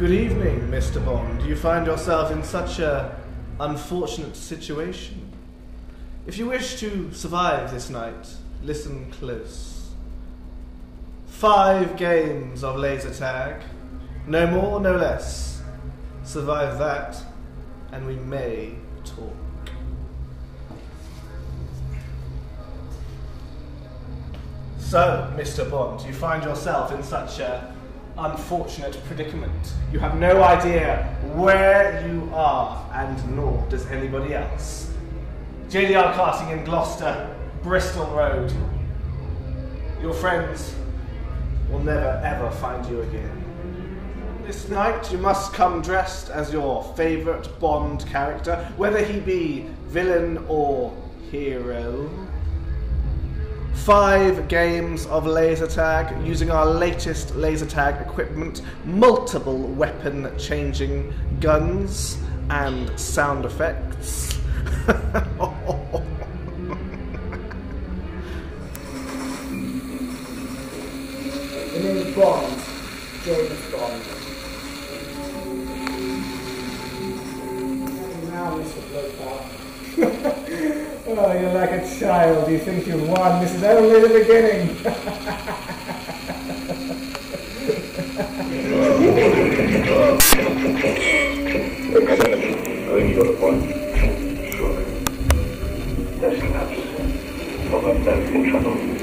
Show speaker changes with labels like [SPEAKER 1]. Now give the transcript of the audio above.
[SPEAKER 1] Good evening, Mr. Bond. Do you find yourself in such a unfortunate situation. If you wish to survive this night, listen close. Five games of laser tag. No more, no less. Survive that, and we may talk. So, Mr. Bond, you find yourself in such a unfortunate predicament. You have no idea where you are, and nor does anybody else. JDR karting in Gloucester, Bristol Road. Your friends will never ever find you again. This night you must come dressed as your favourite Bond character, whether he be villain or hero. Five games of laser tag using our latest laser tag equipment, multiple weapon changing guns, and sound effects.
[SPEAKER 2] The name Bond. James Bond. Now, Mr. Blofeld. Oh, you're like a child. You think you've won. This is only the beginning.
[SPEAKER 3] You